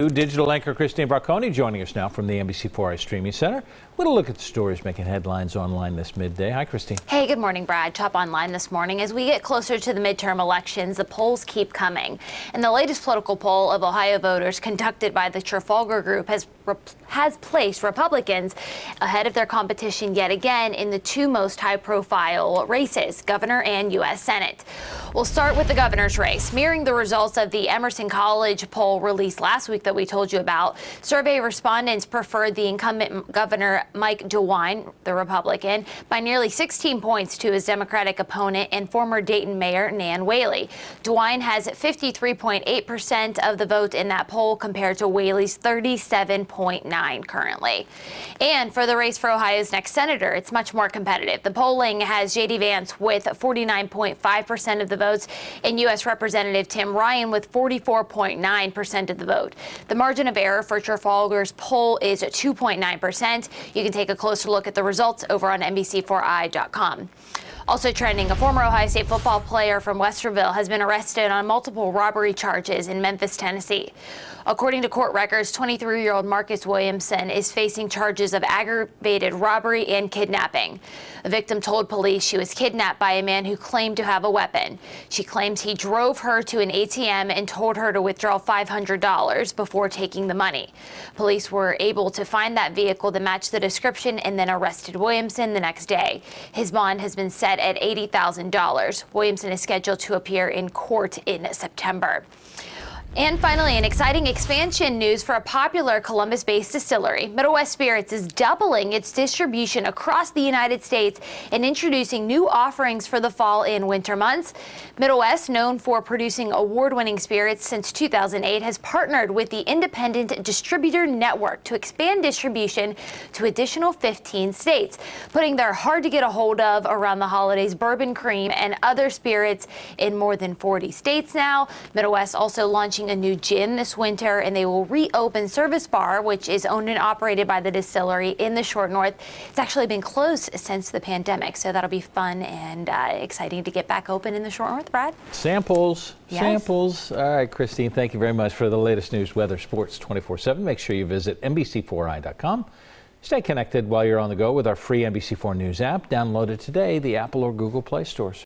Digital anchor Christine Bartoni joining us now from the NBC4i Streaming Center a look at the stories making headlines online this midday. Hi, Christine. Hey, good morning, Brad. Top online this morning. As we get closer to the midterm elections, the polls keep coming. And the latest political poll of Ohio voters conducted by the Trafalgar Group has has placed Republicans ahead of their competition yet again in the two most high profile races, governor and U.S. Senate. We'll start with the governor's race. Mirroring the results of the Emerson College poll released last week that we told you about, survey respondents preferred the incumbent governor Mike DeWine, the Republican, by nearly 16 points to his Democratic opponent and former Dayton Mayor Nan Whaley. DeWine has 53.8% of the vote in that poll compared to Whaley's 37.9 currently. And for the race for Ohio's next senator, it's much more competitive. The polling has J.D. Vance with 49.5% of the votes and U.S. Representative Tim Ryan with 44.9% of the vote. The margin of error for Trafalgar's poll is 2.9%. You can take a closer look at the results over on NBC4i.com. Also trending, a former Ohio State football player from Westerville has been arrested on multiple robbery charges in Memphis, Tennessee. According to court records, 23 year old Marcus Williamson is facing charges of aggravated robbery and kidnapping. The victim told police she was kidnapped by a man who claimed to have a weapon. She claims he drove her to an ATM and told her to withdraw $500 before taking the money. Police were able to find that vehicle that matched the description and then arrested Williamson the next day. His bond has been set at $80,000. Williamson is scheduled to appear in court in September. And finally, an exciting expansion news for a popular Columbus based distillery. Middle West Spirits is doubling its distribution across the United States and introducing new offerings for the fall and winter months. Middle West, known for producing award winning spirits since 2008, has partnered with the Independent Distributor Network to expand distribution to additional 15 states, putting their hard to get a hold of around the holidays bourbon cream and other spirits in more than 40 states now. Middle West also launching launching a new gym this winter, and they will reopen Service Bar, which is owned and operated by the distillery in the Short North. It's actually been closed since the pandemic, so that'll be fun and uh, exciting to get back open in the Short North, Brad. Samples, yes. samples. All right, Christine, thank you very much for the latest news, weather, sports 24 7. Make sure you visit NBC4i.com. Stay connected while you're on the go with our free NBC4 News app. Download it today, the Apple or Google Play stores.